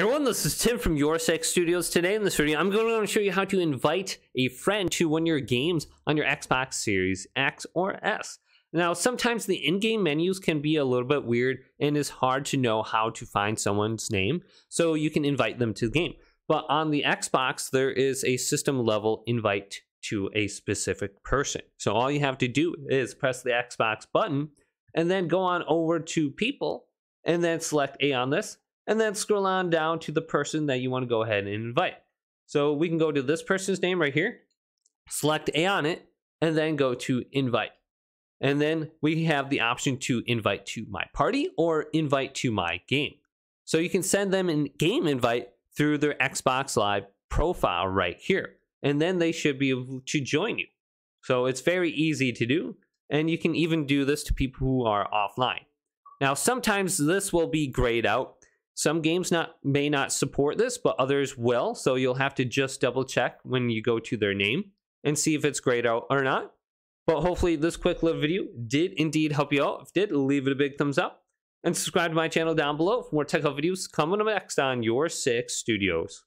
Hey everyone, this is Tim from Your Six Studios. Today in this video, I'm going to show you how to invite a friend to one of your games on your Xbox Series X or S. Now, sometimes the in-game menus can be a little bit weird and it's hard to know how to find someone's name, so you can invite them to the game. But on the Xbox, there is a system level invite to a specific person. So all you have to do is press the Xbox button and then go on over to people and then select A on this and then scroll on down to the person that you want to go ahead and invite. So we can go to this person's name right here, select A on it, and then go to invite. And then we have the option to invite to my party or invite to my game. So you can send them a game invite through their Xbox Live profile right here. And then they should be able to join you. So it's very easy to do. And you can even do this to people who are offline. Now, sometimes this will be grayed out some games not may not support this, but others will. So you'll have to just double check when you go to their name and see if it's grayed out or not. But hopefully this quick little video did indeed help you out. If it did, leave it a big thumbs up and subscribe to my channel down below for more tech help videos coming up next on Your Six Studios.